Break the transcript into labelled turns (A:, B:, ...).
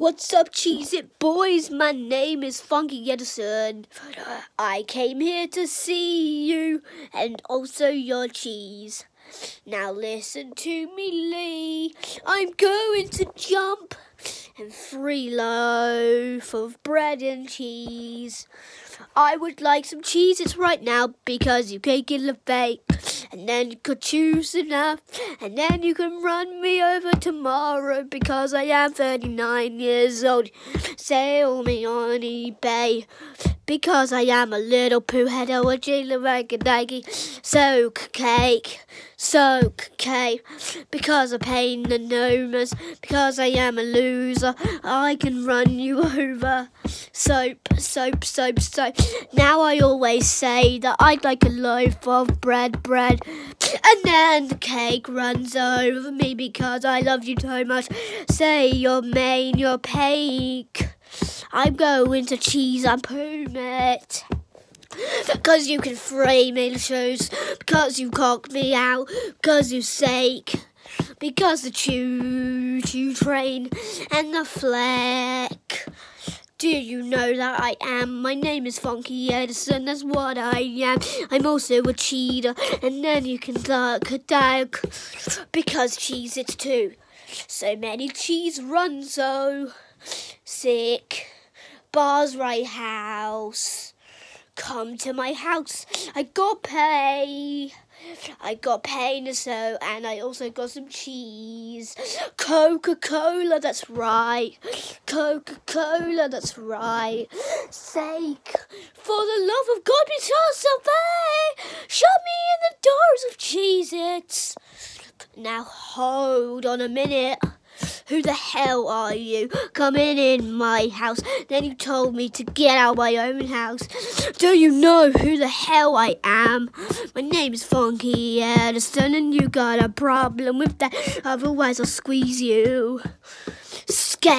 A: What's up, Cheez-It boys? My name is Fonky Edison. Uh, I came here to see you and also your cheese. Now listen to me, Lee. I'm going to jump and free loaf of bread and cheese. I would like some cheeses right now because you can't get a bake. And then you could choose enough, and then you can run me over tomorrow because I am 39 years old. Sell me on eBay because I am a little poo head or oh, a jailer Nike. Soak cake, soak cake because I pain the numbers because I am a loser. I can run you over. Soap, soap, soap, soap. Now I always say that I'd like a loaf of bread, bread. And then the cake runs over me because I love you so much. Say your main, your cake. I'm going to cheese and it. Because you can frame me the shoes, because you cock me out, because you sake, because the choo choo train and the fleck. Do you know that I am? My name is Fonky Edison, that's what I am. I'm also a cheater, and then you can duck a duck because cheese it's too. So many cheese runs so sick. Bars right house. Come to my house. I got pay. I got pain so and I also got some cheese. Coca-Cola, that's right. Coca-Cola, that's right. Sake, for the love of God, be obey. Shut me in the doors of Cheez-Its. Now hold on a minute. Who the hell are you coming in my house? Then you told me to get out of my own house. Do you know who the hell I am? My name is Fonky Edison, and you got a problem with that. Otherwise, I'll squeeze you. Scales.